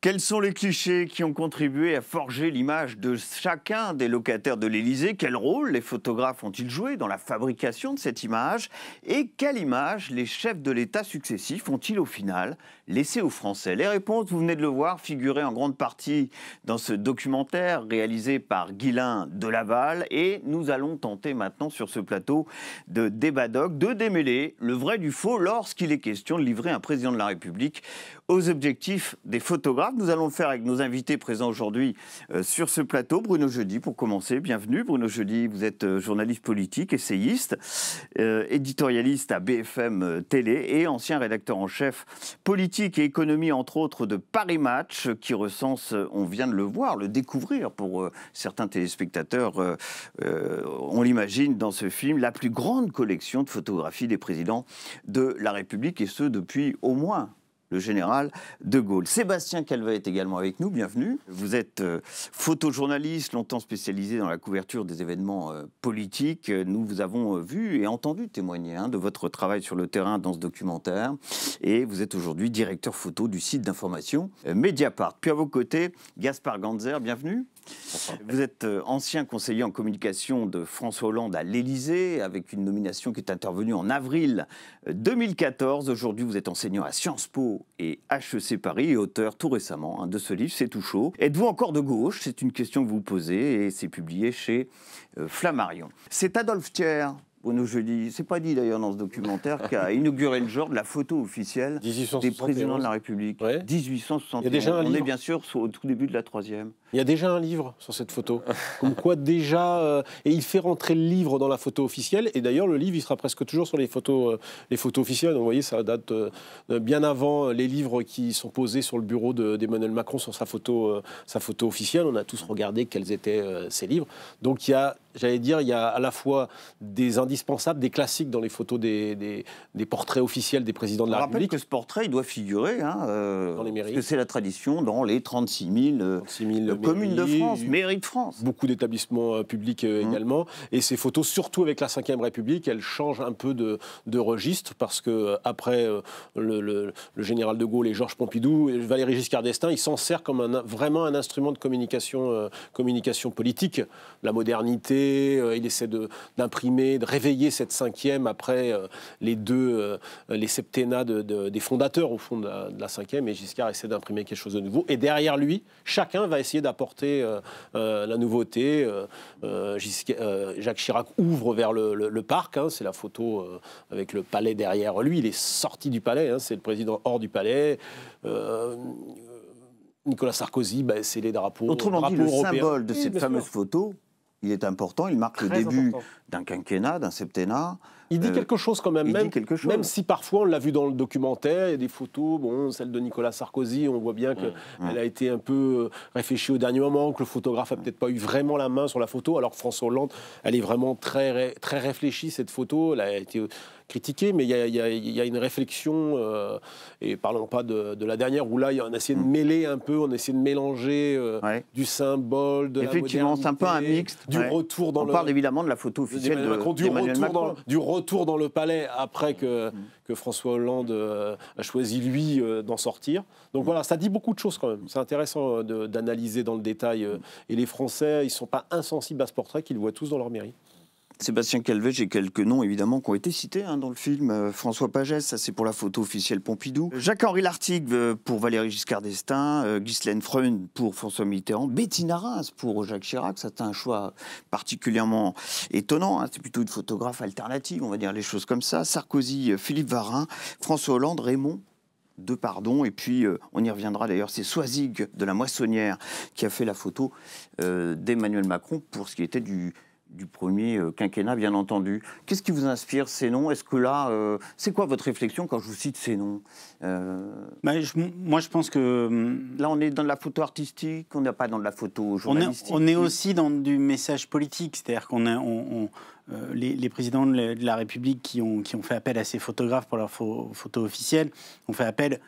Quels sont les clichés qui ont contribué à forger l'image de chacun des locataires de l'Élysée? Quel rôle les photographes ont-ils joué dans la fabrication de cette image? Et quelle image les chefs de l'État successifs ont-ils au final laissé aux Français? Les réponses, vous venez de le voir, figuraient en grande partie dans ce documentaire réalisé par Guylain de Laval. Et nous allons tenter maintenant sur ce plateau de débat de démêler le vrai du faux lorsqu'il est question de livrer un président de la République aux objectifs des photographes. Nous allons le faire avec nos invités présents aujourd'hui euh, sur ce plateau. Bruno Jeudi, pour commencer, bienvenue. Bruno Jeudi, vous êtes euh, journaliste politique, essayiste, euh, éditorialiste à BFM Télé et ancien rédacteur en chef politique et économie, entre autres, de Paris Match, qui recense, on vient de le voir, le découvrir pour certains téléspectateurs, on l'imagine dans ce film, la plus grande collection de photographies des présidents de la République, et ce depuis au moins le général de Gaulle. Sébastien Calvet est également avec nous, bienvenue. Vous êtes euh, photojournaliste, longtemps spécialisé dans la couverture des événements euh, politiques. Nous vous avons euh, vu et entendu témoigner hein, de votre travail sur le terrain dans ce documentaire. Et vous êtes aujourd'hui directeur photo du site d'information Mediapart. Puis à vos côtés, Gaspard Ganzer, bienvenue. Vous êtes euh, ancien conseiller en communication de François Hollande à l'Élysée, avec une nomination qui est intervenue en avril 2014. Euh, Aujourd'hui, vous êtes enseignant à Sciences Po et HEC Paris et auteur tout récemment hein, de ce livre, C'est tout chaud. Êtes-vous encore de gauche? C'est une question que vous posez et c'est publié chez euh, Flammarion. C'est Adolphe Thiers Bruno Jeudi, c'est pas dit d'ailleurs dans ce documentaire, qui a inauguré le genre de la photo officielle des présidents de la République. 1861. Il y a déjà un On est bien sûr au tout début de la troisième. Il y a déjà un livre sur cette photo. Comme quoi déjà... Euh, et il fait rentrer le livre dans la photo officielle. Et d'ailleurs, le livre, il sera presque toujours sur les photos, euh, les photos officielles. Donc, vous voyez, ça date euh, bien avant les livres qui sont posés sur le bureau d'Emmanuel Macron sur sa photo, sa photo officielle. On a tous regardé quels étaient ces livres. Donc il y a j'allais dire, il y a à la fois des indispensables, des classiques dans les photos des, des, portraits officiels des présidents de la République. rappelle que ce portrait, il doit figurer hein, dans les mairies. Parce que c'est la tradition dans les 36 000, 36 000 communes de France, mairies de France. Beaucoup d'établissements euh, publics euh, mmh. également. Et ces photos, surtout avec la Ve République, elles changent un peu de, de registre parce que euh, après le, le, général de Gaulle et Georges Pompidou, Valéry Giscard d'Estaing, il s'en sert comme un, vraiment un instrument de communication, communication politique. La modernité, il essaie d'imprimer, de, réveiller cette cinquième après les deux, les septennats de, des fondateurs au fond de la, de la cinquième. Et Giscard essaie d'imprimer quelque chose de nouveau. Et derrière lui, chacun va essayer d'apporter euh, euh, la nouveauté. Euh, Jacques Chirac ouvre vers le, parc, hein, c'est la photo avec le palais derrière lui. Il est sorti du palais, hein, c'est le président hors du palais. Nicolas Sarkozy, bah, c'est les drapeaux. Autrement dit, le symbole de cette fameuse photo, il est important, il marque le début d'un quinquennat, d'un septennat. Il dit euh, quelque chose quand même, même, même, si parfois on l'a vu dans le documentaire, il y a des photos, bon, celle de Nicolas Sarkozy, on voit bien qu'elle mmh, mmh. a été un peu euh, réfléchie au dernier moment, que le photographe a peut-être pas eu vraiment la main sur la photo, alors que François Hollande, elle est vraiment très, très réfléchie cette photo, elle a été critiquée, mais il y a, une réflexion, euh, et parlons pas de, la dernière, où là, on a essayé de mmh. mêler un peu, on a essayé de mélanger du symbole, de Effectivement, c'est un peu un mixte. Du retour dans on parle évidemment de la photo officielle de, Macron, du, retour Macron. Dans, du retour dans le palais après que, que François Hollande euh, a choisi, lui, euh, d'en sortir. Donc voilà, ça dit beaucoup de choses quand même. C'est intéressant euh, d'analyser dans le détail. Et les Français, ils ne sont pas insensibles à ce portrait qu'ils voient tous dans leur mairie. Sébastien Calvet, j'ai quelques noms évidemment qui ont été cités hein, dans le film. Euh, François Pagès, ça c'est pour la photo officielle Pompidou. Jacques-Henri Lartigue euh, pour Valéry Giscard d'Estaing. Euh, Ghislaine Freund pour François Mitterrand. Bettina Reims pour Jacques Chirac. C'est un choix particulièrement étonnant. Hein. C'est plutôt une photographe alternative, on va dire les choses comme ça. Sarkozy, Philippe Varin, François Hollande, Raymond de pardon. Et puis, on y reviendra d'ailleurs, c'est Soisig de la Moissonnière qui a fait la photo d'Emmanuel Macron pour ce qui était du, du premier euh, quinquennat, bien entendu. Qu'est-ce qui vous inspire ces noms? Est-ce que là, euh, c'est quoi votre réflexion quand je vous cite ces noms? Euh, bah, Moi, je pense que hum, là, on est dans de la photo artistique, on n'est pas dans de la photo journalistique. On est, aussi dans du message politique, c'est-à-dire qu'on on, les, présidents de la, République qui ont, qui ont fait appel à ces photographes pour leurs photos officielles ont fait appel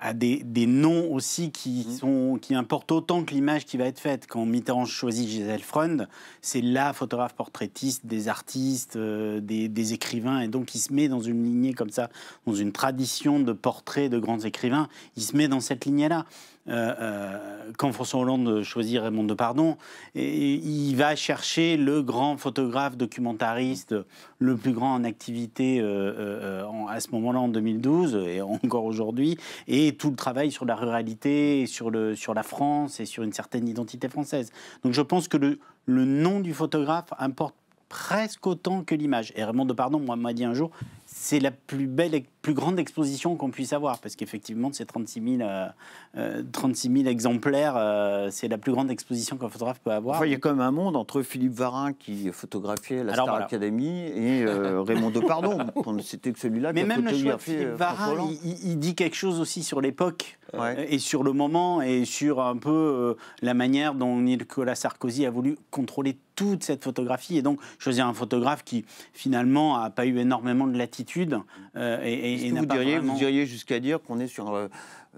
à des, des, noms aussi qui, mmh. sont, qui importent autant que l'image qui va être faite. Quand Mitterrand choisit Gisèle Freund, c'est la photographe portraitiste des artistes, euh, des, des, écrivains, et donc il se met dans une lignée comme ça, dans une tradition de portraits de grands écrivains, il se met dans cette lignée-là. Euh, euh, quand François Hollande choisit Raymond Depardon, il va chercher le grand photographe documentariste, le plus grand en activité à ce moment-là en 2012 et encore aujourd'hui, et tout le travail sur la ruralité, sur, la France et sur une certaine identité française. Donc je pense que le, le nom du photographe importe presque autant que l'image. Et Raymond Depardon m'a dit un jour, c'est la plus belle, plus grande exposition qu'on puisse avoir, parce qu'effectivement, ces 36 000, euh, euh, exemplaires, euh, c'est la plus grande exposition qu'un photographe peut avoir. il y a quand même un monde entre Philippe Varin, qui photographiait la Star Academy, et Raymond Depardon. C'était que celui-là qui a même le Philippe Varin, il, dit quelque chose aussi sur l'époque, et sur le moment, et sur un peu la manière dont Nicolas Sarkozy a voulu contrôler toute cette photographie, et donc choisir un photographe qui, finalement, n'a pas eu énormément de latitude euh, et, vous, diriez, vous diriez jusqu'à dire qu'on est sur euh,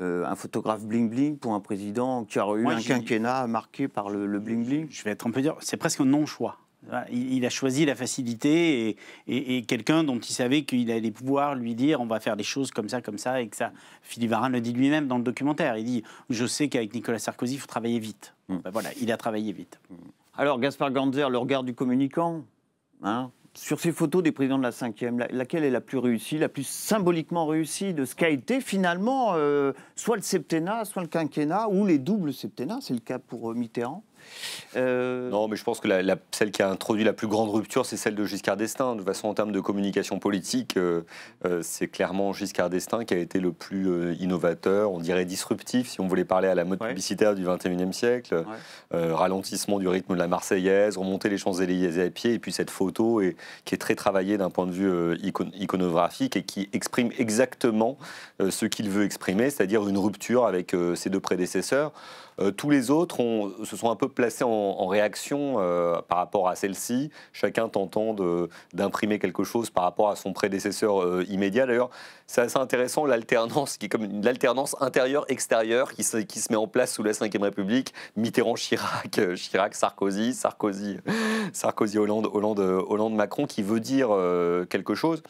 euh, un photographe bling-bling pour un président qui a eu un quinquennat marqué par le bling-bling Je vais être un peu dire, c'est presque un non-choix. Il, a choisi la facilité et, quelqu'un dont il savait qu'il allait pouvoir lui dire on va faire les choses comme ça, comme ça, et que ça. Philippe Varin le dit lui-même dans le documentaire. Il dit Je sais qu'avec Nicolas Sarkozy, il faut travailler vite. Hmm. Ben voilà, il a travaillé vite. Alors, Gaspard Ganzer, le regard du communicant, hein, sur ces photos des présidents de la cinquième, laquelle est la plus réussie, la plus symboliquement réussie de ce qu'a été finalement euh, soit le septennat, soit le quinquennat, ou les doubles septennats, c'est le cas pour euh, Mitterrand? Euh, non, mais je pense que la, celle qui a introduit la plus grande rupture, c'est celle de Giscard d'Estaing. De toute façon, en termes de communication politique, euh, euh, c'est clairement Giscard d'Estaing qui a été le plus innovateur, on dirait disruptif, si on voulait parler à la mode publicitaire du 21e siècle. ralentissement du rythme de la Marseillaise, remonter les Champs-Élysées à pied, et puis cette photo qui est très travaillée d'un point de vue iconographique et qui exprime exactement ce qu'il veut exprimer, c'est-à-dire une rupture avec ses deux prédécesseurs. Euh, tous les autres se sont un peu placés en, réaction euh, par rapport à celle-ci, chacun tentant d'imprimer quelque chose par rapport à son prédécesseur euh, immédiat. D'ailleurs, c'est assez intéressant l'alternance, qui est comme une alternance intérieure-extérieure qui se, met en place sous la Ve République. Mitterrand-Chirac, Chirac-Sarkozy, Sarkozy, Sarkozy, Hollande, Hollande, Hollande, Macron, qui veut dire quelque chose.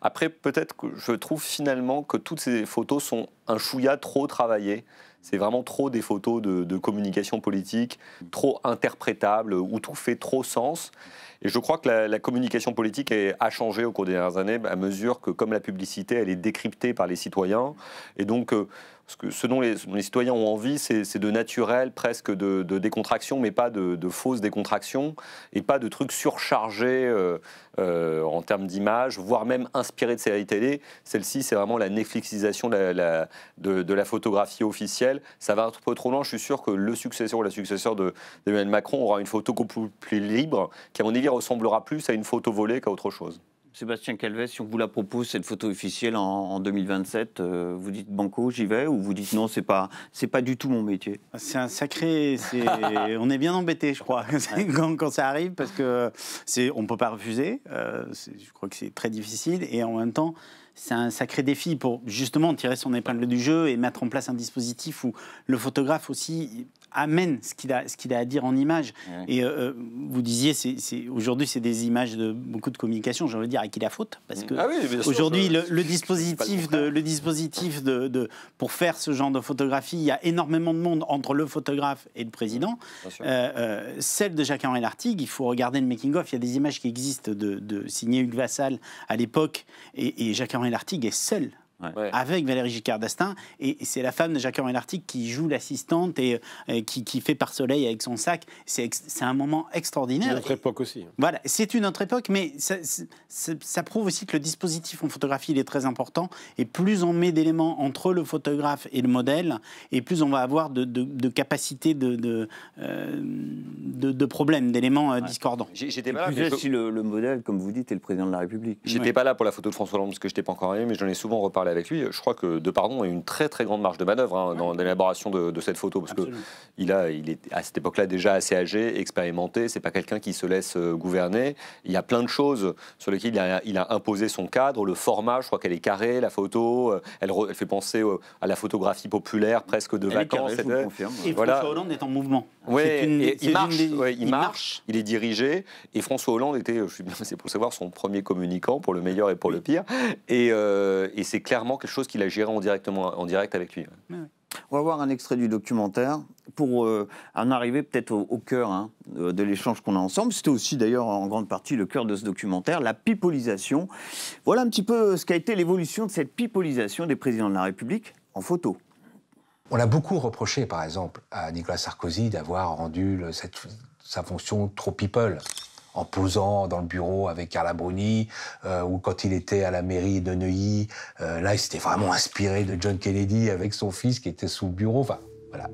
Après, peut-être que je trouve finalement que toutes ces photos sont un chouïa trop travaillées. C'est vraiment trop des photos de, communication politique, trop interprétables, où tout fait trop sens. Et je crois que la, communication politique a changé au cours des dernières années à mesure que, comme la publicité, elle est décryptée par les citoyens. Et donc, euh, ce, que, dont les, citoyens ont envie, c'est de naturel, presque de, décontraction, mais pas de, fausses décontractions, et pas de trucs surchargés euh, euh, en termes d'image, voire même inspirés de séries télé. Celle-ci, c'est vraiment la Netflixisation de la, de, la, photographie officielle. Ça va un peu trop loin. Je suis sûr que le successeur ou la successeur d'Emmanuel Macron aura une photo beaucoup plus libre, qui, à mon avis, ressemblera plus à une photo volée qu'à autre chose. Sébastien Calvet, si on vous la propose, cette photo officielle en, 2027, euh, vous dites banco, j'y vais, ou vous dites non, c'est pas, c'est pas du tout mon métier? C'est un sacré. on est bien embêté, je crois, quand, ça arrive, parce que c'est, on peut pas refuser. Euh, je crois que c'est très difficile, et en même temps, c'est un sacré défi pour justement tirer son épingle du jeu et mettre en place un dispositif où le photographe aussi amène ce qu'il a, ce qu'il a à dire en images. Et euh, euh, vous disiez, c'est, aujourd'hui, c'est des images de beaucoup de communication. J'ai envie de dire à qui la faute, parce que ah aujourd'hui, le, dispositif, de, le dispositif de, pour faire ce genre de photographie, il y a énormément de monde entre le photographe et le président. Euh, celle de Jacques-Henri Lartigue, il faut regarder le making-of. Il y a des images qui existent de, de signé Hugues Vassal à l'époque, et, et Jacques-Henri Lartigue est seul avec Valérie Giscard d'Estaing. Et c'est la femme de Jacques-Henri Lartigue qui joue l'assistante et, euh, qui, fait par soleil avec son sac. C'est un moment extraordinaire. C'est une autre époque aussi. Voilà, c'est une autre époque, mais ça, ça, prouve aussi que le dispositif en photographie il est très important. Et plus on met d'éléments entre le photographe et le modèle, et plus on va avoir de, de, capacité de, de, euh, de, problèmes, d'éléments euh, discordants. J'étais pas là. si le, modèle, comme vous dites, est le président de la République. J'étais pas là pour la photo de François Hollande parce que je n'étais pas encore arrivé, mais j'en ai souvent reparlé avec lui, je crois que Depardon a une très très grande marge de manœuvre hein, dans l'élaboration de, cette photo, parce qu'il il a, il est à cette époque-là déjà assez âgé, expérimenté. C'est pas quelqu'un qui se laisse euh, gouverner. Il y a plein de choses sur lesquelles il a, il a imposé son cadre. Le format, je crois qu'elle est carrée, la photo. Euh, elle, elle fait penser à la photographie populaire, presque de vacances. Et voilà. François Hollande est en mouvement. Oui, il, marche, il, marche, il est dirigé. Et François Hollande était, je suis bien c'est pour savoir, son premier communicant, pour le meilleur et pour le pire. Et, euh, et c'est clairement quelque chose qu'il a géré en, directement, en direct avec lui. On va voir un extrait du documentaire pour euh, en arriver peut-être au, cœur hein, de l'échange qu'on a ensemble. C'était aussi d'ailleurs en grande partie le cœur de ce documentaire, la pipolisation. Voilà un petit peu ce qu'a été l'évolution de cette pipolisation des présidents de la République en photo. On a beaucoup reproché, par exemple, à Nicolas Sarkozy d'avoir rendu sa fonction trop people en posant dans le bureau avec Carla Bruni, euh, ou quand il était à la mairie de Neuilly. Euh, là, il s'était vraiment inspiré de John Kennedy avec son fils qui était sous le bureau. Enfin, voilà.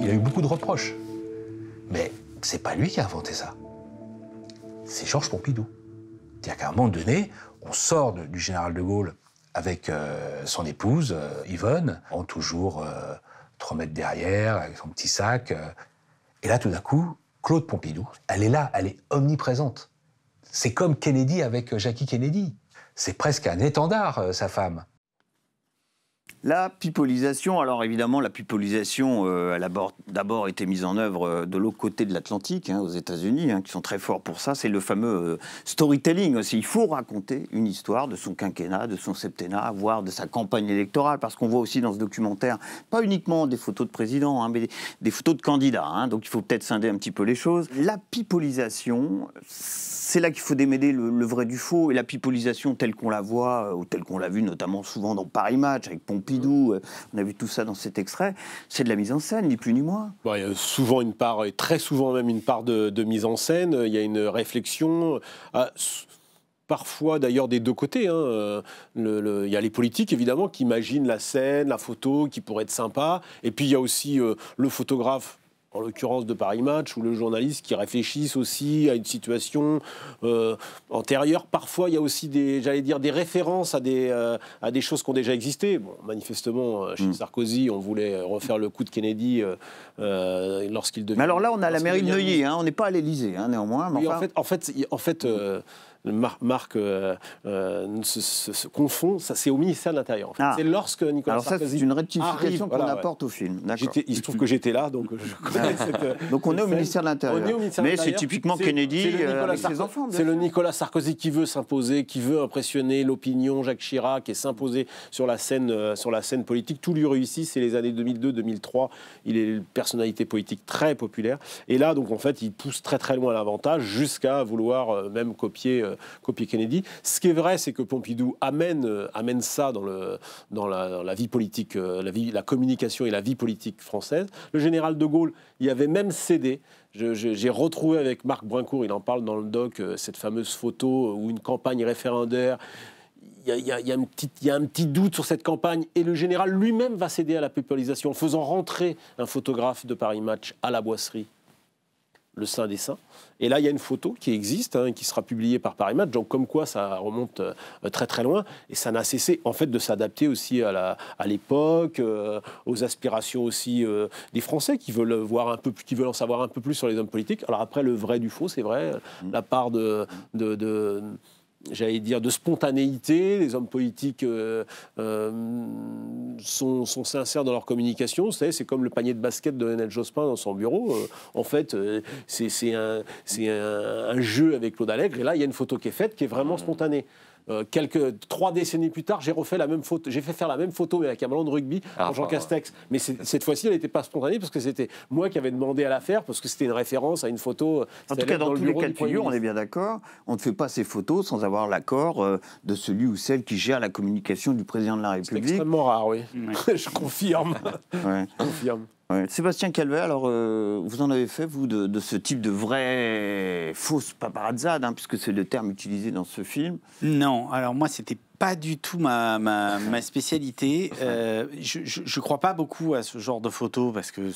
Il a eu beaucoup de reproches. Mais c'est pas lui qui a inventé ça. C'est Georges Pompidou. C'est-à-dire qu'à un moment donné, on sort du général de Gaulle avec euh, son épouse, Yvonne, en toujours trois mètres derrière, avec son petit sac. et là, tout d'un coup, Claude Pompidou, elle est là, elle est omniprésente. C'est comme Kennedy avec Jackie Kennedy. C'est presque un étendard, euh, sa femme. La pipolisation, alors évidemment, la pipolisation, euh, elle a d'abord été mise en œuvre euh, de l'autre côté de l'Atlantique, hein, aux États-Unis, hein, qui sont très forts pour ça. C'est le fameux euh, storytelling aussi. Il faut raconter une histoire de son quinquennat, de son septennat, voire de sa campagne électorale, parce qu'on voit aussi dans ce documentaire, pas uniquement des photos de présidents, hein, mais des, photos de candidats. donc il faut peut-être scinder un petit peu les choses. La pipolisation, c'est là qu'il faut démêler le, vrai du faux, et la pipolisation telle qu'on la voit, ou telle qu'on l'a vue notamment souvent dans Paris Match, avec Pompidou, euh, on a vu tout ça dans cet extrait, c'est de la mise en scène, ni plus ni moins. il y a souvent une part, et très souvent même une part de, mise en scène, il y a une réflexion. Euh, parfois d'ailleurs des deux côtés. Hein. Euh, il y a les politiques évidemment qui imaginent la scène, la photo qui pourrait être sympa, et puis il y a aussi le photographe en l'occurrence de Paris Match, ou le journaliste qui réfléchissent aussi à une situation euh, antérieure. Parfois, il y a aussi des, j'allais dire, des références à des, euh, à des choses qui ont déjà existé. Bon, manifestement, euh, chez mm. Sarkozy, on voulait refaire le coup de Kennedy lorsqu'il devait. Mais alors là, on a la mairie de Neuilly, hein, on n'est pas à l'Élysée, hein, néanmoins. Oui, en fait, en fait, en fait Marc euh, euh, se, confond, ça c'est au ministère de l'Intérieur. Ah. C'est lorsque Nicolas Alors ça, c'est une rectification qu'on apporte au film. Il se trouve que j'étais là, donc je connais cette, euh, Donc on est au ministère de l'Intérieur. Mais c'est typiquement Kennedy avec ses enfants. C'est le Nicolas Sarkozy qui veut s'imposer, qui veut impressionner l'opinion, Jacques Chirac, et s'imposer sur la scène, sur la scène politique. Tout lui réussit, c'est les années 2002-2003. Il est une personnalité politique très populaire. Et là, donc en fait, il pousse très très loin l'avantage jusqu'à vouloir même copier copier Kennedy. Ce qui est vrai, c'est que Pompidou amène, euh, amène ça dans, le, dans, la, vie politique, euh, la, communication et la vie politique française. Le général de Gaulle y avait même cédé. J'ai retrouvé avec Marc Brincourt, il en parle dans le doc, euh, cette fameuse photo où une campagne référendaire il y, a, y, a un petit doute sur cette campagne et le général lui-même va céder à la popularisation en faisant rentrer un photographe de Paris Match à la boisserie le Saint des Saints. Et là, il y a une photo qui existe, hein, qui sera publiée par Paris Match, donc comme quoi ça remonte euh, très très loin, et ça n'a cessé en fait de s'adapter aussi à l'époque, à euh, aux aspirations aussi euh, des Français qui veulent voir un peu, qui veulent en savoir un peu plus sur les hommes politiques. Alors après, le vrai du faux, c'est vrai, la part de, de, de j'allais dire, de spontanéité. Les hommes politiques euh, euh, sont, sincères dans leur communication. C'est comme le panier de basket de Lionel Jospin dans son bureau. Euh, en fait, c'est un, un, jeu avec Claude Allègre. Et là, il y a une photo qui est faite qui est vraiment spontanée. Euh, quelques trois décennies plus tard, j'ai refait la même photo. J'ai fait faire la même photo mais avec un ballon de rugby ah, Jean Castex. Mais cette fois-ci, elle n'était pas spontanée parce que c'était moi qui avais demandé à la faire parce que c'était une référence à une photo. Euh, en tout cas, dans, tous les cas de figure, on est bien d'accord. On ne fait pas ces photos sans avoir l'accord euh, de celui ou celle qui gère la communication du président de la République. C'est extrêmement rare, oui. Je confirme. Je confirme. Sébastien Calvet, alors euh, vous en avez fait, vous, de, ce type de vraie fausse paparazzade, hein, puisque c'est le terme utilisé dans ce film? Non, alors moi, c'était pas du tout ma, ma, spécialité. Euh, je ne crois pas beaucoup à ce genre de photos, parce que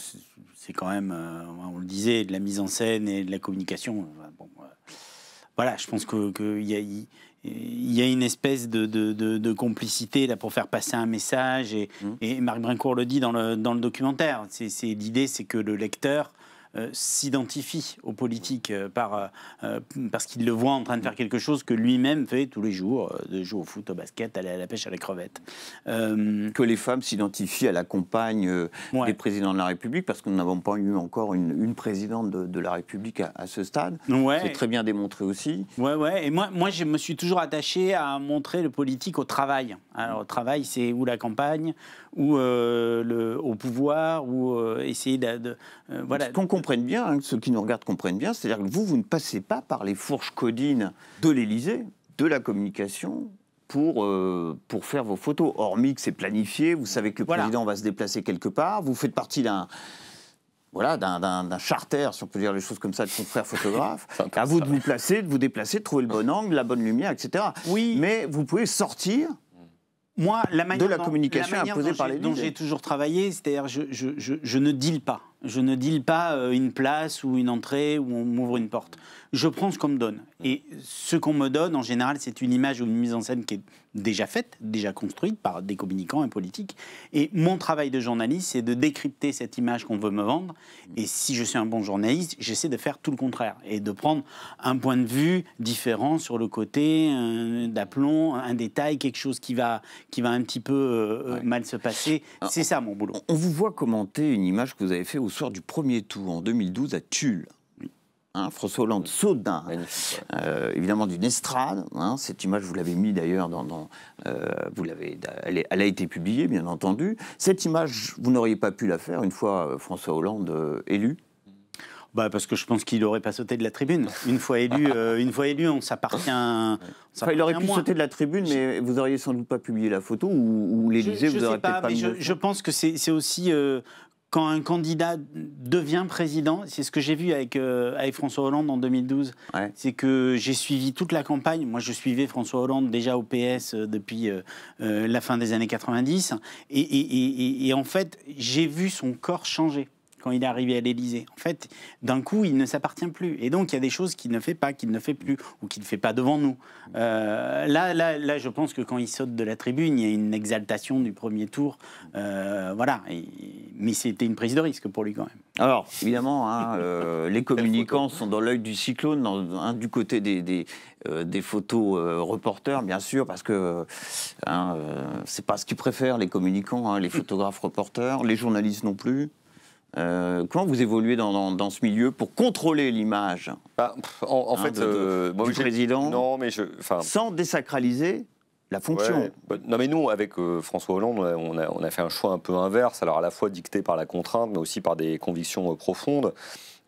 c'est quand même, euh, on le disait, de la mise en scène et de la communication. Bon, voilà, je pense qu'il que y a il y a une espèce de, de, complicité là pour faire passer un message et, mmh. et Marc Brincourt le dit dans le, dans le documentaire. C'est, l'idée, c'est que le lecteur s'identifie aux politiques par, parce qu'il le voit en train de faire quelque chose que lui-même fait tous les jours, de jouer au foot, au basket, aller à la pêche, à la crevette. que les femmes s'identifient à la compagne des présidents de la République, parce que nous n'avons pas eu encore une, présidente de, la République à, ce stade. Ouais. C'est très bien démontré aussi. Ouais, ouais. Et moi, moi, je me suis toujours attaché à montrer le politique au travail. Alors, le travail, c'est ou la campagne, ou euh, le, au pouvoir, ou euh, essayer de. Euh, voilà. Qu'on comprenne bien, hein, ceux qui nous regardent comprennent bien, c'est-à-dire que vous, vous ne passez pas par les fourches codines de l'Élysée, de la communication, pour, pour faire vos photos. Hormis que c'est planifié, vous savez que le président va se déplacer quelque part, vous faites partie d'un voilà, d'un charter, si on peut dire les choses comme ça, de confrères photographes. à vous de vous placer, de vous déplacer, de trouver le bon angle, la bonne lumière, etc. Oui. Mais vous pouvez sortir moi, la manière de la communication imposée par les dont j'ai toujours travaillé, c'est-à-dire je, je, je, je, ne deal pas. Je ne deal pas euh, une place ou une entrée où on m'ouvre une porte. Je prends ce qu'on me donne. Et ce qu'on me donne, en général, c'est une image ou une mise en scène qui est déjà faite, déjà construite par des communicants et politiques. Et mon travail de journaliste, c'est de décrypter cette image qu'on veut me vendre. Et si je suis un bon journaliste, j'essaie de faire tout le contraire et de prendre un point de vue différent sur le côté d'aplomb, un détail, quelque chose qui va, qui va un petit peu euh, mal se passer. C'est ça mon boulot. On vous voit commenter une image que vous avez faite au soir du premier tour en 2012 à Tulle. Hein, François Hollande saute d'un, euh, évidemment d'une estrade. Hein, cette image, vous l'avez mis d'ailleurs dans, euh, vous l'avez, elle, a été publiée, bien entendu. Cette image, vous n'auriez pas pu la faire une fois euh, François Hollande élu? Bah parce que je pense qu'il n'aurait pas sauté de la tribune. Une fois élu, une fois élu, on s'appartient. il aurait pu sauter de la tribune, mais vous auriez sans doute pas publié la photo ou, l'Élysée vous peut-être pas, mis. Je, je, pense que c'est aussi quand un candidat devient président, c'est ce que j'ai vu avec, euh, avec François Hollande en 2012, c'est que j'ai suivi toute la campagne. Moi, je suivais François Hollande déjà au PS euh, depuis euh, la fin des années 90. et en fait, j'ai vu son corps changer quand il est arrivé à l'Élysée. En fait, d'un coup, il ne s'appartient plus. Et donc, il y a des choses qu'il ne fait pas, qu'il ne fait plus, ou qu'il ne fait pas devant nous. Euh, là, là, là, je pense que quand il saute de la tribune, il y a une exaltation du premier tour. Euh, voilà. mais c'était une prise de risque pour lui quand même. Alors, évidemment, hein, euh, les communicants sont dans l'œil du cyclone, hein, du côté des, photos reporters, bien sûr, parce que hein, c'est pas ce qu'ils préfèrent, les communicants, hein, les photographes reporters, les journalistes non plus. Euh, comment vous évoluez dans, dans, ce milieu pour contrôler l'image bah, En, hein, fait, euh, du président, non, mais je, sans désacraliser la fonction. Bah, non, mais nous, avec euh, François Hollande, on a, on a, fait un choix un peu inverse, alors à la fois dicté par la contrainte, mais aussi par des convictions profondes.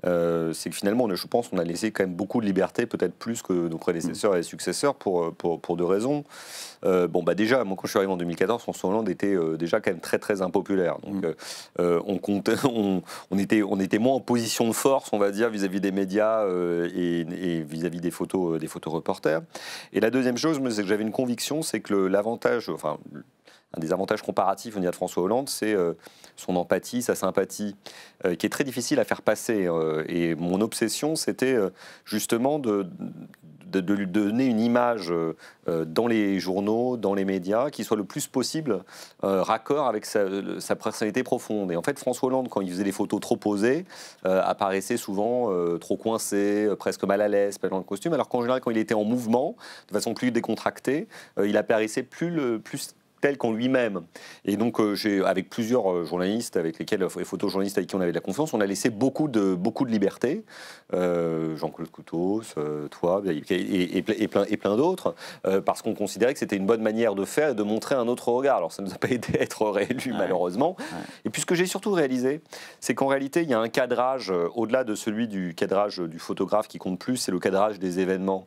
Euh, c'est que finalement, je pense qu'on a laissé quand même beaucoup de liberté, peut-être plus que nos prédécesseurs et successeurs, pour, euh, pour, pour deux raisons. Euh, bon, bah déjà, moi, quand je suis arrivé en 2014, François Hollande était déjà quand même très, très impopulaire. Donc, mm. on, comptait, on, on, était, on était moins en position de force, on va dire, vis-à-vis des médias et vis-à-vis des photos, des photos reporters. Et la deuxième chose, c'est que j'avais une conviction, c'est que l'avantage, enfin, un des avantages comparatifs au de François Hollande, c'est euh, son empathie, sa sympathie, euh, qui est très difficile à faire passer. Euh, et mon obsession, c'était justement de, lui donner une image dans les journaux, dans les médias, qui soit le plus possible raccord avec sa, sa, personnalité profonde. Et en fait, François Hollande, quand il faisait des photos trop posées, apparaissait souvent trop coincé, presque mal à l'aise, pas dans le costume, alors qu'en général, quand il était en mouvement, de façon plus décontractée, il apparaissait plus, le, plus tel qu'en lui-même. Et donc, euh, j'ai, avec plusieurs euh, journalistes, avec lesquels, les photojournalistes avec qui on avait de la confiance, on a laissé beaucoup de, beaucoup de liberté. Euh, Jean-Claude Coutos, toi, et, et, plein, et plein d'autres, parce qu'on considérait que c'était une bonne manière de faire et de montrer un autre regard. Alors, ça ne nous a pas aidé à être réélu, malheureusement. Et puis, ce que j'ai surtout réalisé, c'est qu'en réalité, il y a un cadrage, au-delà de celui du cadrage du photographe qui compte plus, c'est le cadrage des événements.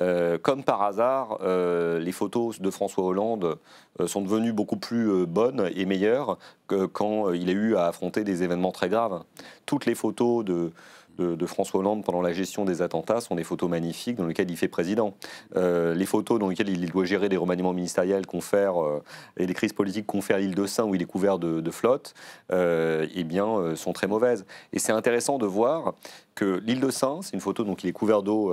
Euh, comme par hasard, euh, les photos de François Hollande euh, sont devenues beaucoup plus bonnes et meilleures que quand il a eu à affronter des événements très graves. Toutes les photos de, de, François Hollande pendant la gestion des attentats sont des photos magnifiques dans lesquelles il fait président. Euh, les photos dans lesquelles il doit gérer des remaniements ministériels confèrent, euh, et des crises politiques confèrent l'île de Saint où il est couvert de, flotte, euh, eh bien, sont très mauvaises. Et c'est intéressant de voir que l'île de Saint, c'est une photo dont il est couvert d'eau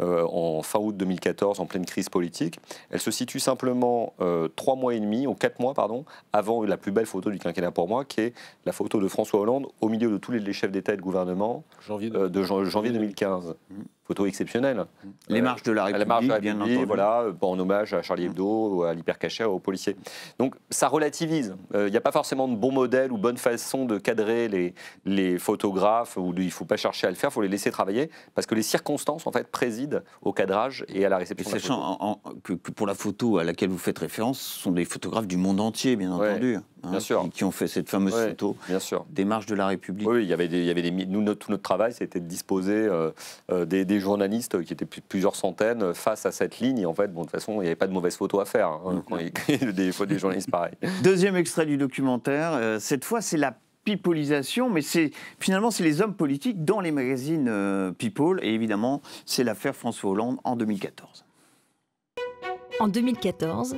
en fin août 2014, en pleine crise politique. Elle se situe simplement trois mois et demi, ou quatre mois, pardon, avant la plus belle photo du quinquennat pour moi, qui est la photo de François Hollande au milieu de tous les chefs d'État et de gouvernement euh, de janvier 2015. Mmh. Photo exceptionnelle. Les marches de la République, la marche bien entendu. Voilà, euh, en hommage à Charlie Hebdo, à l'hypercachet, aux policiers. Donc ça relativise. Il euh, n'y a pas forcément de bon modèle ou bonne façon de cadrer les, les photographes, ou il ne faut pas chercher à le faire, il faut les laisser travailler, parce que les circonstances, en fait, président au cadrage et à la réception. Et sachant que, pour la photo à laquelle vous faites référence, ce sont des photographes du monde entier, bien entendu. Hein, bien sûr. Qui, ont fait cette fameuse photo bien sûr. des marches de la République. Oui, il y avait des, il y avait des, nous, notre, tout notre travail, c'était de disposer des, des, journalistes qui étaient plusieurs centaines face à cette ligne. Et en fait, bon, de toute façon, il n'y avait pas de mauvaise photo à faire hein, quand il a des, des journalistes pareils. Deuxième extrait du documentaire. Euh, cette fois, c'est la pipolisation, mais c'est finalement c'est les hommes politiques dans les magazines euh, People, et évidemment c'est l'affaire François Hollande en 2014. En 2014,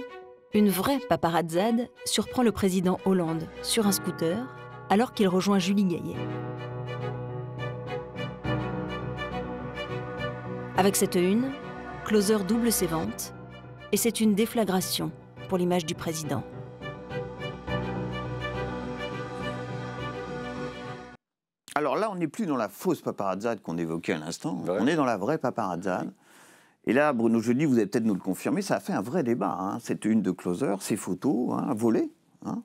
une vraie paparazzade surprend le président Hollande sur un scooter alors qu'il rejoint Julie Gaillet. Avec cette une, Closer double ses ventes et c'est une déflagration pour l'image du président. Alors là, on n'est plus dans la fausse paparazzade qu'on évoquait à l'instant, on est dans la vraie paparazzade. Et là, Bruno Jeudi, vous allez peut-être nous le confirmer, ça a fait un vrai débat, hein, cette une de Closer, ces photos hein, volées. Hein,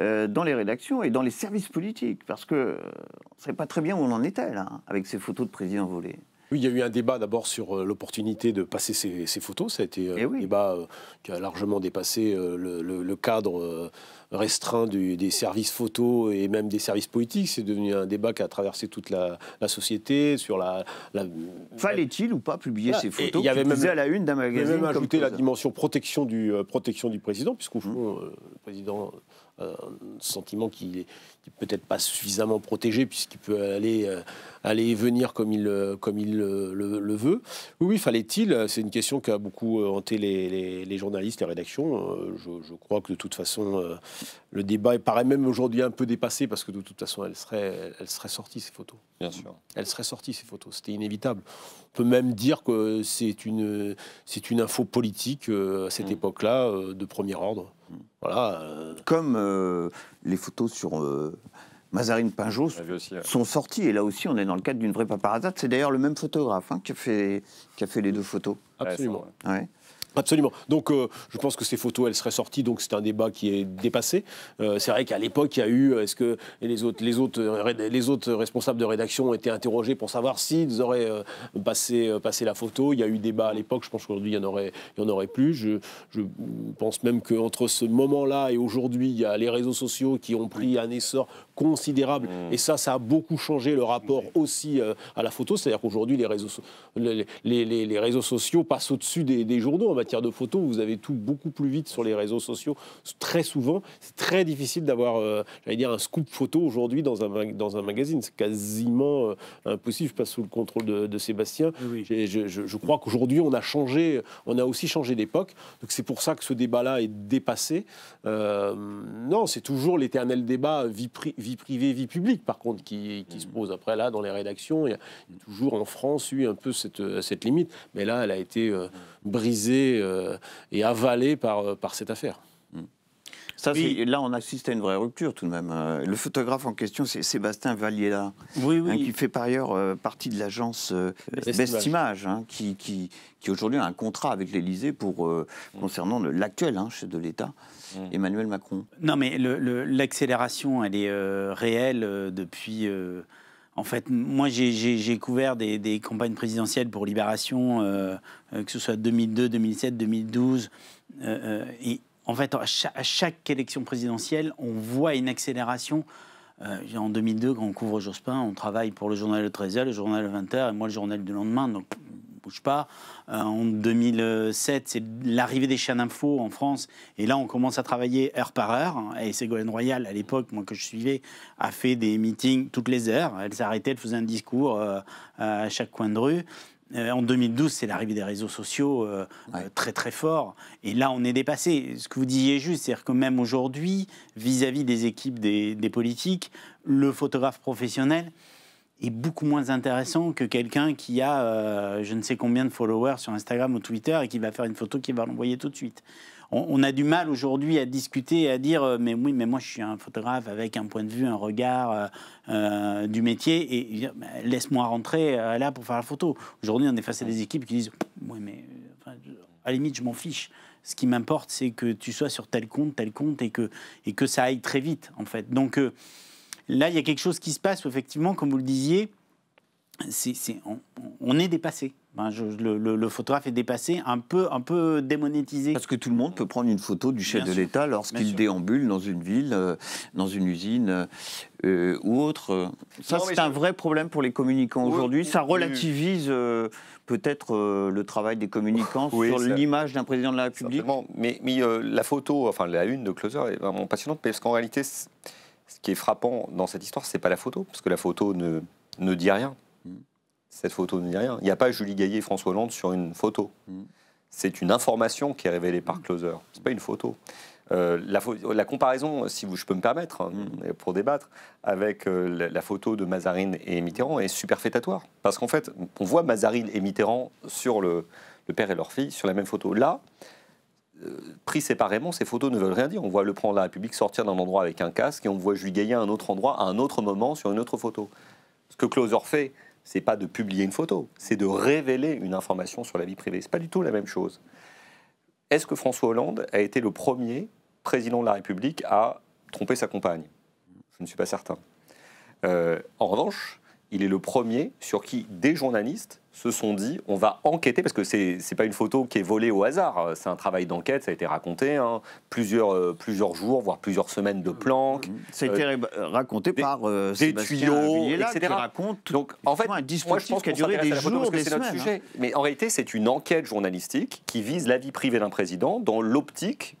euh, dans les rédactions et dans les services politiques, parce qu'on euh, ne savait pas très bien où on en était là, avec ces photos de président volés. Oui, il y a eu un débat d'abord sur euh, l'opportunité de passer ces, photos. Ça a été euh, eh un débat euh, qui a largement dépassé le, cadre restreint des services photos et même des services politiques. C'est devenu un débat qui a traversé toute la, société sur la. Fallait-il ou pas publier ces photos Il y avait même à la une d'un magazine. Il y avait même ajouté la dimension protection du protection du président, puisqu'au fond, le président un sentiment qui n'est peut-être pas suffisamment protégé puisqu'il peut aller, euh, aller et venir comme il, euh, comme il le, veut. Oui, fallait-il? C'est une question qui a beaucoup euh, hanté les, les, journalistes, les rédactions. Je, crois que de toute façon, le débat paraît même aujourd'hui un peu dépassé parce que de toute façon, elle serait, elle serait sortie, ces photos. Bien sûr. Elle serait sortie, ces photos. C'était inévitable. On peut même dire que c'est une, c'est une info politique à cette mm. époque-là de premier ordre. Voilà. Euh. Comme euh, les photos sur euh, Mazarine Pinjot sont sorties. Et là aussi, on est dans le cadre d'une vraie paparazade. C'est d'ailleurs le même photographe hein, qui, a fait, qui a fait les deux photos. Absolument. Absolument. Donc, euh, je pense que ces photos, elles seraient sorties. Donc, c'est un débat qui est dépassé. Euh, c'est vrai qu'à l'époque, il y a eu. Est-ce que les autres, les autres, les autres responsables de rédaction ont été interrogés pour savoir s'ils auraient euh, passé, passé la photo Il y a eu débat à l'époque. Je pense qu'aujourd'hui, il y en aurait, en aurait plus. Je, je pense même qu'entre ce moment-là et aujourd'hui, il y a les réseaux sociaux qui ont pris un essor considérable. Mmh. Et ça, ça a beaucoup changé le rapport aussi à la photo. C'est-à-dire qu'aujourd'hui, les réseaux, les, les, les, réseaux sociaux passent au-dessus des, des journaux matière de photos, vous avez tout beaucoup plus vite sur les réseaux sociaux. Très souvent, c'est très difficile d'avoir, euh, j'allais dire, un scoop photo aujourd'hui dans un, dans un magazine. C'est quasiment euh, impossible. Je passe sous le contrôle de, Sébastien. Je, crois qu'aujourd'hui, on a changé, on a aussi changé d'époque. Donc c'est pour ça que ce débat-là est dépassé. Euh, non, c'est toujours l'éternel débat vie, vie, privée, vie publique, par contre, qui, qui se pose. Après, là, dans les rédactions, il y a toujours en France eu un peu cette, cette limite. Mais là, elle a été brisée euh, et avalé par, euh, par cette affaire. Là, on assiste à une vraie rupture tout de même. Euh, le photographe en question, c'est Sébastien Valliera, oui, oui. Hein, qui fait par ailleurs partie de l'agence Best, Image, hein, qui, qui, qui aujourd'hui a un contrat avec l'Élysée pour hmm. concernant l'actuel hein, chef de l'État. Hmm. Emmanuel Macron. Non, mais l'accélération, elle est réelle depuis en fait, moi, j'ai couvert des, campagnes présidentielles pour Libération, euh, euh, que ce soit 2002, 2007, 2012. et en fait, à chaque, élection présidentielle, on voit une accélération. Euh, en 2002, quand on couvre Jospin, on travaille pour le journal Le 13h, le journal Le 20h et moi le journal du lendemain. Donc, bouge pas. Euh, en 2007, c'est l'arrivée des chaînes info en France. Et là, on commence à travailler heure par heure. Et Ségolène Royal, à l'époque, moi que je suivais, a fait des meetings toutes les heures. Elle s'arrêtait, elle faisait un discours euh, à chaque coin de rue. Euh, en 2012, c'est l'arrivée des réseaux sociaux euh, euh, très très fort. Et là, on est dépassé. Ce que vous disiez juste, c'est-à-dire que même aujourd'hui, vis-à-vis des équipes des, politiques, le photographe professionnel est beaucoup moins intéressant que quelqu'un qui a je ne sais combien de followers sur Instagram ou Twitter et qui va faire une photo qui va l'envoyer tout de suite on, a du mal aujourd'hui à discuter et à dire euh, mais oui, mais moi je suis un photographe avec un point de vue, un regard euh, euh, du métier et laisse-moi rentrer là pour faire la photo. Aujourd'hui, on est face à des équipes qui disent oui, mais à la limite, je m'en fiche. Ce qui m'importe, c'est que tu sois sur tel compte, tel compte et que, et que ça aille très vite en fait. Donc là, il y a quelque chose qui se passe où, effectivement, comme vous le disiez, c'est, on, est dépassé. Ben, le, photographe est dépassé, un peu, un peu démonétisé. Parce que tout le monde peut prendre une photo du chef de l'État lorsqu'il déambule dans une ville, euh, dans une usine euh, ou autre. Ça, c'est un vrai problème pour les communicants aujourd'hui. Ça relativise euh, peut-être le travail des communicants sur l'image d'un président de la République. Mais, mais la photo, enfin la une de Closer est vraiment passionnante parce qu'en réalité, ce qui est frappant dans cette histoire, c'est pas la photo, parce que la photo ne, ne dit rien cette photo ne dit rien. Il n'y a pas Julie Gaillet et François Hollande sur une photo. Mm. C'est une information qui est révélée par Closer. Ce n'est pas une photo. Euh, la, comparaison, si vous, je peux me permettre, hein, mm. pour débattre, avec euh, la, photo de Mazarine et Mitterrand est superfétatoire. Parce qu'en fait, on voit Mazarine et Mitterrand sur le, père et leur fille sur la même photo. Là, pris séparément, ces photos ne veulent rien dire. On voit le président de la République sortir d'un endroit avec un casque et on voit Julie Gaillet à un autre endroit, à un autre moment, sur une autre photo. Ce que Closer fait, c'est pas de publier une photo, c'est de révéler une information sur la vie privée. C'est pas du tout la même chose. Est-ce que François Hollande a été le premier président de la République à tromper sa compagne? Je ne suis pas certain. Euh, en revanche, il est le premier sur qui des journalistes se sont dit on va enquêter, parce que c'est n'est pas une photo qui est volée au hasard, c'est un travail d'enquête, ça a été raconté, hein. plusieurs, euh, plusieurs jours, voire plusieurs semaines de planques. Ça a été euh, raconté par euh, des tuyaux, etc. Qui raconte Donc en fait, un dispositif qui a duré des jours, des semaines. Notre sujet. Hein. Mais en réalité, c'est une enquête journalistique qui vise la vie privée d'un président dans l'optique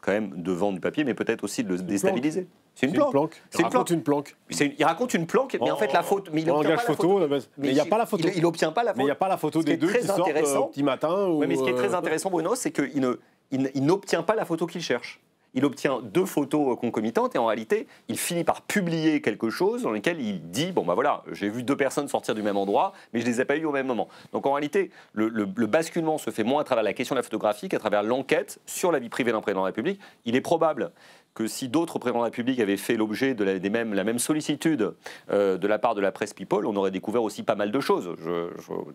quand même de vendre du papier, mais peut-être aussi de le déstabiliser. C'est une, planque. Une raconte une planque. il raconte une planque, mais en fait la faute. Mais il n'obtient pas photo. Mais il n'y a pas la photo. Il n'obtient pas la photo. Mais il n'y a pas la photo des deux qui sortent euh, petit matin. Oui, mais ce qui est très euh, intéressant, Bruno, c'est qu'il ne, il, n'obtient pas la photo qu'il cherche il obtient deux photos concomitantes et en réalité, il finit par publier quelque chose dans lequel il dit bon bah voilà, j'ai vu deux personnes sortir du même endroit, mais je les ai pas eues au même moment. Donc en réalité, le, le basculement se fait moins à travers la question de la photographie qu'à travers l'enquête sur la vie privée d'un président de la République. Il est probable que si d'autres présidents de la République avaient fait l'objet de la, des mêmes, la même sollicitude euh, de la part de la presse People, on aurait découvert aussi pas mal de choses.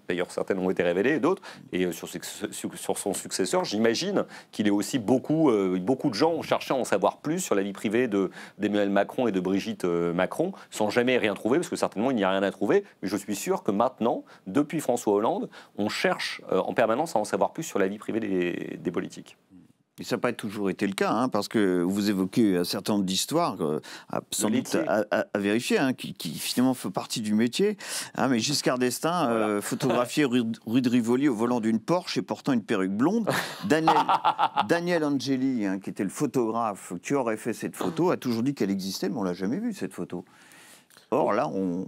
D'ailleurs, certaines ont été révélées, d'autres. Et euh, sur, son successeur, j'imagine qu'il est aussi beaucoup, euh, beaucoup de gens ont cherché à en savoir plus sur la vie privée d'Emmanuel Macron et de Brigitte Macron, sans jamais rien trouver, parce que certainement il n'y a rien à trouver. Mais je suis sûr que maintenant, depuis François Hollande, on cherche en permanence à en savoir plus sur la vie privée des politiques. Et ça n'a pas toujours été le cas, hein, parce que vous évoquez un certain nombre d'histoires, euh, sans doute à, vérifier, hein, qui, finalement font partie du métier. Hein, mais Giscard d'Estaing, euh, photographié rue, de Rivoli au volant d'une Porsche et portant une perruque blonde. Daniel, Daniel Angeli, qui était le photographe qui aurait fait cette photo, a toujours dit qu'elle existait, mais on l'a jamais vue, cette photo. Or là, on,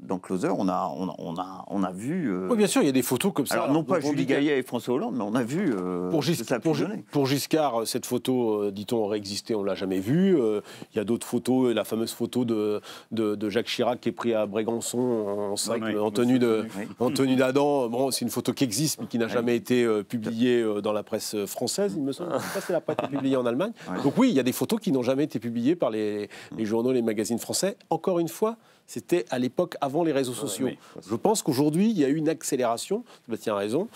dans Closer, on a, on a, on a, vu. Euh, oui, bien sûr, il y a des photos comme ça. Alors, non pas Julie Gaillet et François Hollande, mais on a vu. Euh, pour, ça pour, pour, Giscard, cette photo, euh, dit-on, aurait existé, on ne l'a jamais vue. il y a d'autres photos, la fameuse photo de, de, Jacques Chirac qui est pris à Brégançon en, en tenue d'Adam. Bon, c'est une photo qui existe, mais qui n'a jamais été publiée dans la presse française, il me semble. Ça, c'est la presse publiée en Allemagne. Donc, oui, il y a des photos qui n'ont jamais été publiées par les, les journaux, les magazines français. Encore une fois, c'était à l'époque avant les réseaux sociaux. Je pense qu'aujourd'hui, il y a eu une accélération. Sébastien a raison.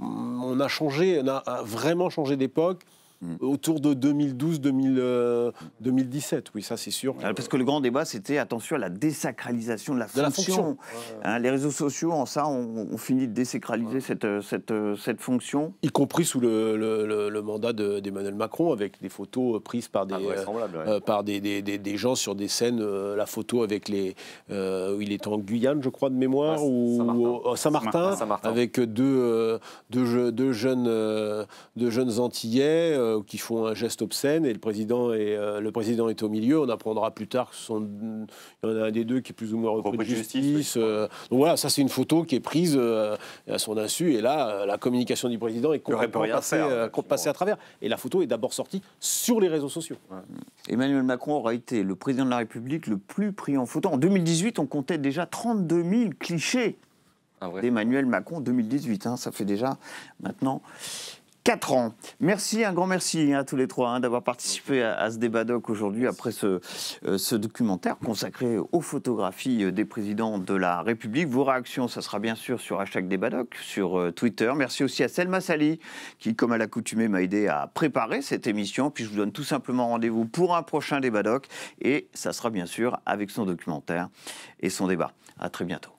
On a changé, on a vraiment changé d'époque. Mm. Autour de 2012, 2017, euh, oui, ça c'est sûr. parce que le grand débat, c'était attention à la désacralisation de la fonction. Hein, les réseaux sociaux, en ça, ont, fini de désacraliser cette, euh, cette, euh, cette, fonction. Y compris sous le, le, mandat d'Emmanuel Macron, avec des photos prises par des, par des, des, des, gens sur des scènes, la photo avec les. où il est en Guyane, je crois, de mémoire, ou Saint-Martin, avec deux, deux, deux, jeunes, deux jeunes Antillais euh, qui font un geste obscène et le président est, euh, le président est au milieu. On apprendra plus tard qu'il y en a un des deux qui est plus ou moins repris de justice. Euh. donc voilà, ça c'est une photo qui est prise à son insu et là, la communication du président est complètement passée, passée, à travers. Et la photo est d'abord sortie sur les réseaux sociaux. Emmanuel Macron aura été le président de la République le plus pris en photo. En 2018, on comptait déjà 32 000 clichés d'Emmanuel Macron 2018. Hein, ça fait déjà maintenant 4 ans. Merci, un grand merci hein, à tous les trois hein, d'avoir participé à, ce débat doc aujourd'hui après ce, euh, ce, documentaire consacré aux photographies euh, des présidents de la République. Vos réactions, ça sera bien sûr sur hashtag débadoc sur euh, Twitter. Merci aussi à Selma Sali qui, comme à l'accoutumée, m'a aidé à préparer cette émission. Puis je vous donne tout simplement rendez-vous pour un prochain débat doc et ça sera bien sûr avec son documentaire et son débat. À très bientôt.